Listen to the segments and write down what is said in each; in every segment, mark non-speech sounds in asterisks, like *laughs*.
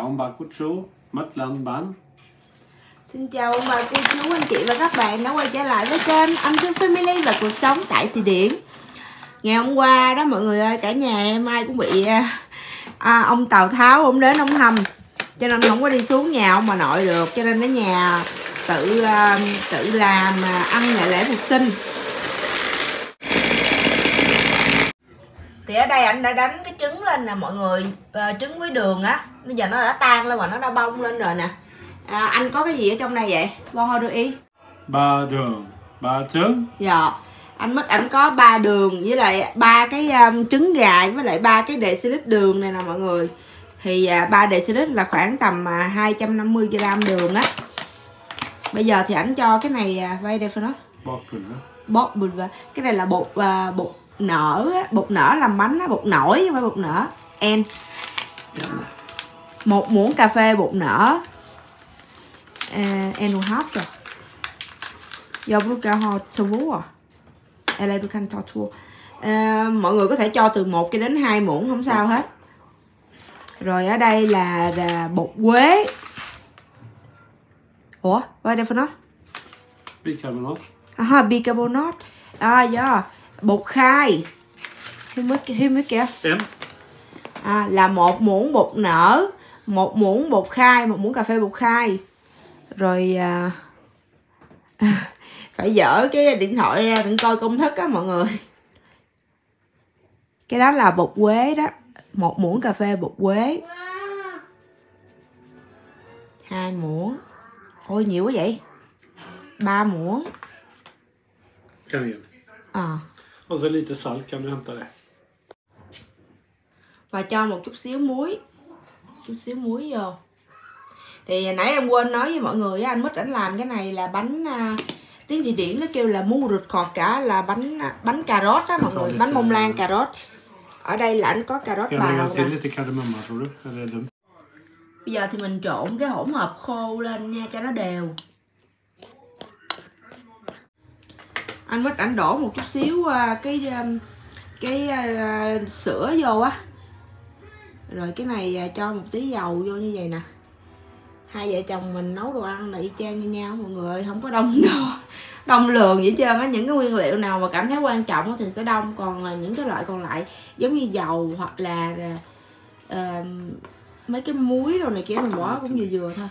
chào ông bà cô chú mất lần bán. Xin chào ông bà cô chú anh chị và các bạn đã quay trở lại với kênh Âm Thức Family và cuộc sống tại Thị Điển. Ngày hôm qua đó mọi người ơi cả nhà em ai cũng bị à, à, ông Tào Tháo ông đến ông hầm. Cho nên không có đi xuống nhà ông bà nội được. Cho nên ở nhà tự à, tự làm à, ăn ngày lễ phục sinh. Thì ở đây anh đã đánh cái trứng lên nè mọi người à, trứng với đường á. Bây giờ nó đã tan lên và nó đã bông lên rồi nè. À, anh có cái gì ở trong này vậy? Bo ho đưa ý ba đường ba trứng. Dạ. Anh mất ảnh có ba đường với lại ba cái um, trứng gà với lại ba cái đệ lít đường này nè mọi người. Thì à, ba uh, đệ lít là khoảng tầm uh, 250 g đường á. Bây giờ thì ảnh cho cái này uh, vay đây phải nó bột bột cái này là bột uh, bột nở á, bột nở làm bánh á, bột nổi chứ phải bột nở. En một muỗng cà phê bột nở. En och halvt då jag brukar ha två eller du kan ta två à, mọi người có thể cho từ 1 cho đến 2 muỗng không sao hết. Rồi ở đây là, là bột quế. Ủa vad är det för något bicarbonat aha bicarbonat ah ja bột khai. Hur mycket, hur mycket en à, là một muỗng bột nở một muỗng bột khai một muỗng cà phê bột khai. Rồi à, *laughs* phải dở cái điện thoại ra đừng coi công thức á mọi người. Cái đó là bột quế đó. Một muỗng cà phê bột quế. Hai muỗng. Ôi nhiều quá vậy. Ba muỗng. Ờ och så lite salt kan du hämta det. Và cho một chút xíu muối. Chút xíu muối vô. Thì nãy em quên nói với mọi người á, anh mít ảnh làm cái này là bánh à, tiếng thị điển nó kêu là mu rụt khọt cả là bánh à, bánh cà rốt á mọi người bánh bông lan cà rốt. Ở đây là anh có cà rốt bào lägga nè till lite kardemumma tror du? Eller är det dumt? bây giờ thì mình trộn cái hỗn hợp khô lên nha cho nó đều anh mít ảnh đổ một chút xíu à, cái um, cái à, sữa vô á. Rồi cái này à, cho một tí dầu vô như vậy nè. Hai vợ chồng mình nấu đồ ăn là y chang như nhau mọi người ơi không có đông *laughs* đồ đông lường vậy trơn á những cái nguyên liệu nào mà cảm thấy quan trọng thì sẽ đông. Còn những cái loại còn lại giống như dầu hoặc là uh, mấy cái muối đồ này kia mình bỏ cũng vừa vừa thôi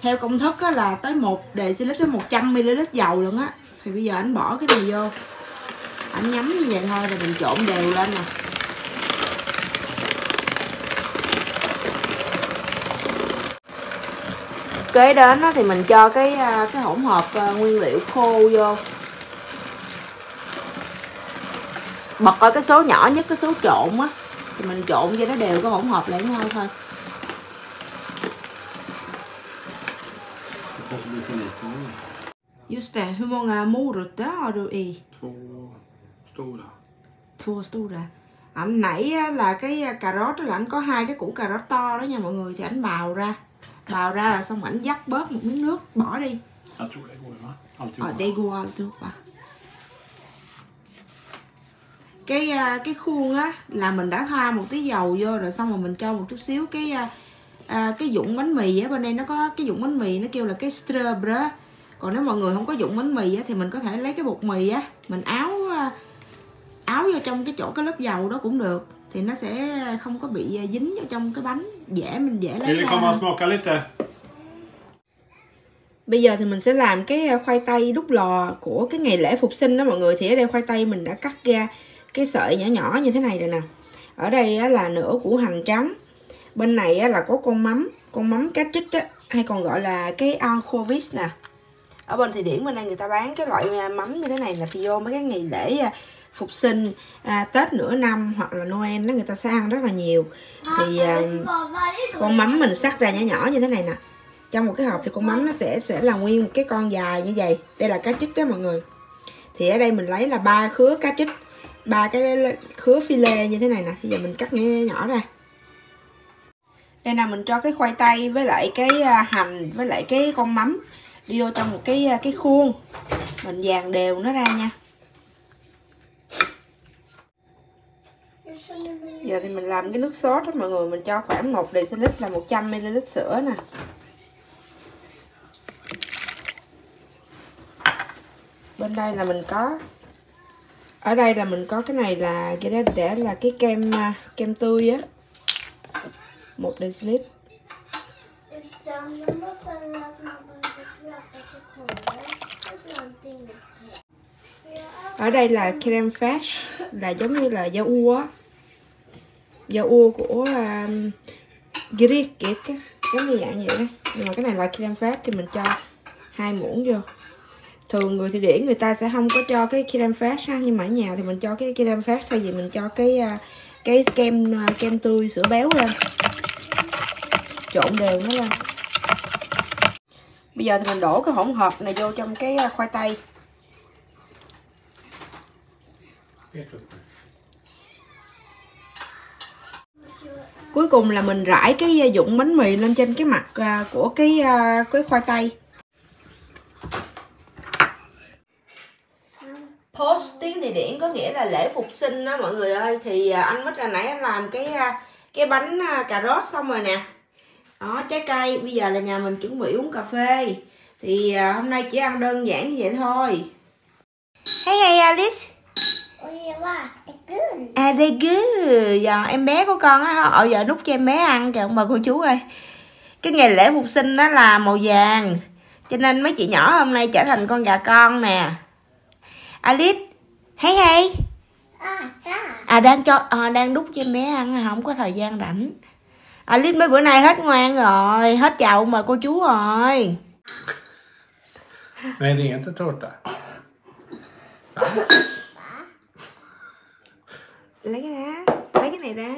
theo công thức á, là tới một dl tới 100 ml dầu luôn á. Thì bây giờ anh bỏ cái này vô. Anh nhắm như vậy thôi rồi mình trộn đều lên nè. Kế đến đó thì mình cho cái à, cái hỗn hợp à, nguyên liệu khô vô. Bật ở cái số nhỏ nhất cái số trộn á. Thì mình trộn cho nó đều cái hỗn hợp lại nhau thôi. Just det, hur många morötter har du i? Två stora. Två stora. Ảnh nãy á, là cái cà rốt đó là ảnh có hai cái củ cà rốt to đó nha mọi người thì ảnh bào ra. Bào ra là xong ảnh dắt bớt một miếng nước bỏ đi. Jag tror det går va? Ở Alltihopa. đây går alltihopa. Cái à, cái khuôn á là mình đã thoa một tí dầu vô rồi xong rồi mình cho một chút xíu cái à, à, cái dụng bánh mì á bên đây nó có cái dụng bánh mì nó kêu là cái strawberry còn nếu mọi người không có dụng bánh mì á thì mình có thể lấy cái bột mì á mình áo à, áo vô trong cái chỗ cái lớp dầu đó cũng được. Thì nó sẽ không có bị à, dính vào trong cái bánh. Dễ mình dễ lấy ra? Bây giờ thì mình sẽ làm cái ờ, khoai tây đút lò của cái ngày lễ phục sinh đó mọi người. Thì ở đây khoai tây mình đã cắt ra cái sợi nhỏ nhỏ như thế này rồi nè. Ở đây á là nửa củ hành trắng. Bên này á là có con mắm, con mắm cá trích á Hay còn gọi là cái anchovies nè Ở bên Thụy Điển bên đây người ta bán cái loại à, mắm như thế này là thì vô mấy cái ngày lễ à, phục sinh à, Tết nửa năm hoặc là Noel đó người ta sẽ ăn rất là nhiều. Thì à, con mắm mình cắt ra nhỏ nhỏ như thế này nè. Trong một cái hộp thì con mắm nó sẽ sẽ là nguyên một cái con dài như vậy. Đây là cá trích đó mọi người. Thì ở đây mình lấy là ba khứa cá trích ba cái khứa phi lê như thế này nè. Thì giờ mình cắt nhỏ nhỏ ra. Đây là mình cho cái khoai tây với lại cái à, hành với lại cái con mắm vô trong một cái cái khuôn. Mình dàn đều nó ra nha. Giờ thì mình làm cái nước sốt đó, mọi người. Mình cho khoảng 1 dl là 100 ml sữa nè. Bên đây là mình có, ở đây là mình có cái này là, cái đó để là cái kem à, kem tươi á. Một dl ở đây là creme fraiche là giống như là da ua á. Da ua của um, Greek kiệt giống như dạng vậy đó nhưng mà cái này là creme fraiche thì mình cho hai muỗng vô. Thường người Thụy Điển người ta sẽ không có cho cái creme fraiche ha nhưng mà ở nhà thì mình cho cái creme fraiche thay vì mình cho cái uh, cái kem uh, kem tươi sữa béo lên. Trộn đều nó lên bây giờ thì mình đổ cái hỗn hợp này vô trong cái à, khoai tây. Cuối cùng là mình rải cái à, dụng bánh mì lên trên cái mặt à, của cái cái khoai tây. Post tiếng Thụy Điển có nghĩa là lễ phục sinh đó mọi người ơi. Thì anh Mít là nãy anh làm cái cái bánh cà rốt xong rồi nè đó trái cây. Bây giờ là nhà mình chuẩn bị uống cà phê. Thì à, hôm nay chỉ ăn đơn giản như vậy thôi. Hey hey Alice. À đây cứ giờ em bé của con á ở giờ nút cho em bé ăn kìa ông bà cô chú ơi. Cái ngày lễ phục sinh đó là màu vàng. Cho nên mấy chị nhỏ hôm nay trở thành con gà con nè. Alice hey hey. À đang cho à, đang đút cho em bé ăn không có thời gian rảnh Alice mấy bữa nay hết ngoan rồi hết chào ông bà cô chú rồi Nej, det är inte tårta. Va? lấy cái đó lấy cái này ra.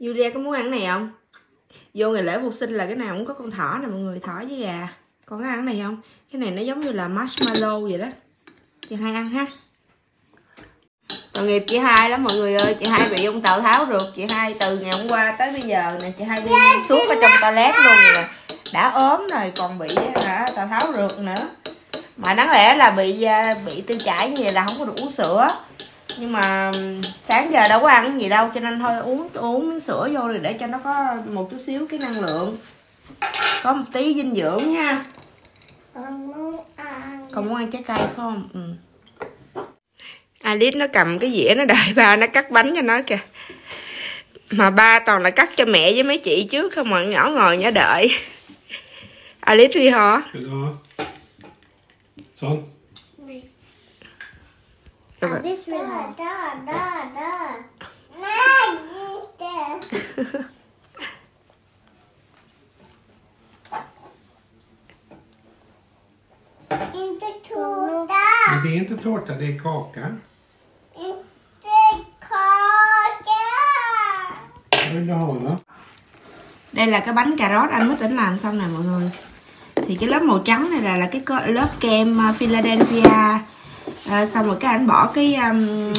Julia có muốn ăn cái này không? Vô ngày lễ phục sinh là cái nào cũng có con thỏ nè mọi người thỏ với gà. Con có ăn cái này không? Cái này nó giống như là marshmallow vậy đó. Chị hai ăn ha tội nghiệp chị hai lắm mọi người ơi. Chị hai bị ông tàu tháo rượt. Chị hai từ ngày hôm qua tới bây giờ nè chị hai đi suốt ở trong toilet luôn nè. Đã ốm rồi còn bị hả tàu tháo rượt nữa. Mà đáng lẽ là bị à, bị tiêu chảy như vậy là không có được uống sữa. Nhưng mà sáng giờ đâu có ăn gì đâu cho nên thôi uống uống miếng sữa vô rồi để cho nó có một chút xíu cái năng lượng. Có một tí dinh dưỡng nha. Còn muốn ăn trái cây phải không? Ừ. Alice nó cầm cái dĩa nó đợi ba nó cắt bánh cho nó kìa mà ba toàn là cắt cho mẹ với mấy chị trước không mà nhỏ ngồi nhỏ đợi Alice đi hả rồi. Alice inte. *laughs* Inte tårta. Men det är inte tårta, det är kaka. Inte kaka. Vad vill đây là cái bánh cà rốt anh mới tỉnh làm xong nè mọi người. Thì cái lớp màu trắng này là là cái lớp kem à, Philadelphia. À, xong rồi cái anh bỏ cái um,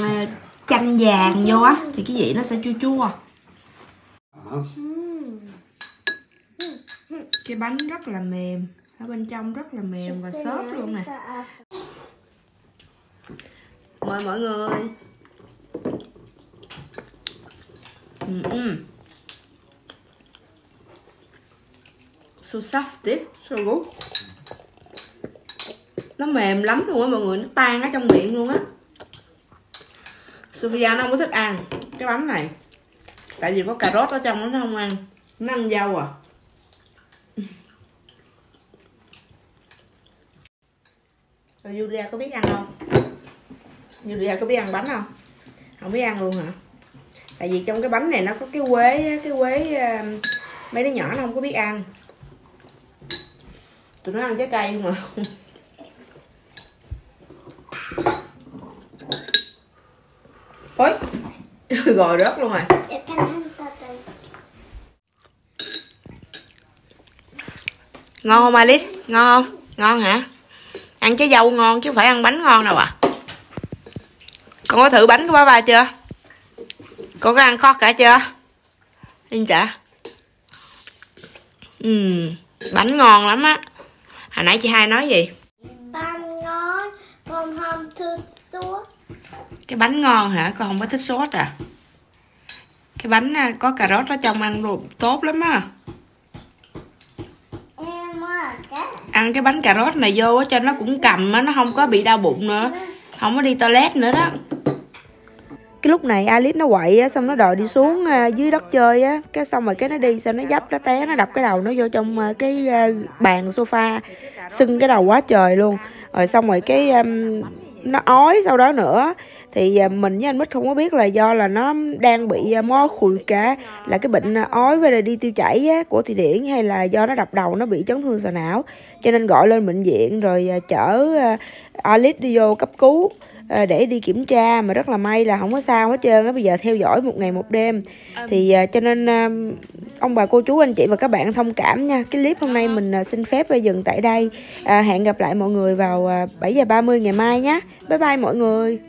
chanh vàng vô á thì cái vị nó sẽ chua chua. Cái bánh rất là mềm ở bên trong rất là mềm và xốp luôn nè. Mời mọi người. Ừ, ừ. so safty so good nó mềm lắm luôn á, mọi người, nó tan ở trong miệng luôn á Sophia nó không có thích ăn cái bánh này tại vì có cà rốt ở trong nó không ăn nó ăn dâu à *laughs* Rồi Julia có biết ăn không? Julia có biết ăn bánh không? Không biết ăn luôn hả? Tại vì trong cái bánh này nó có cái quế cái quế ờ, mấy đứa nhỏ nó không có biết ăn. Tụi nó ăn trái cây mà. Ôi, *laughs* rồi rớt luôn rồi. Den. Ngon không Alice? Ngon không? Ngon hả? Ăn trái dâu ngon chứ phải ăn bánh ngon đâu à. Con có thử bánh của ba ba chưa? Con có ăn khót cả chưa? Yên chả? Ừ, bánh ngon lắm á. Hồi nãy chị hai nói gì? Bánh ngon, con không thích sốt. Cái bánh ngon hả? Con không có thích sốt à? cái bánh à, có cà rốt ở trong ăn đồ tốt lắm á ăn cái bánh cà rốt này vô á cho nó cũng cầm á nó không có bị đau bụng nữa không có đi toilet nữa đó cái lúc này Alice nó quậy á xong nó đòi đi xuống à, dưới đất chơi á. Cái xong rồi cái nó đi xong nó dấp nó té nó đập cái đầu nó vô trong à, cái à, bàn sofa sưng cái đầu quá trời luôn. Rồi xong rồi cái um, nó ói sau đó nữa. Thì mình với anh Mít không có biết là do là nó đang bị à, mó khùi cả là cái bệnh ói với lại đi tiêu chảy á, của Thị Điển hay là do nó đập đầu nó bị chấn thương sọ não. Cho nên gọi lên bệnh viện rồi chở à, Alice đi vô cấp cứu để đi kiểm tra mà rất là may là không có sao hết trơn á bây giờ theo dõi một ngày một đêm. Thì à, cho nên ông bà cô chú anh chị và các bạn thông cảm nha. Cái clip hôm nay mình à, xin phép dừng tại đây. À, hẹn gặp lại mọi người vào à, 7 giờ 30 ngày mai nhé bye bye mọi người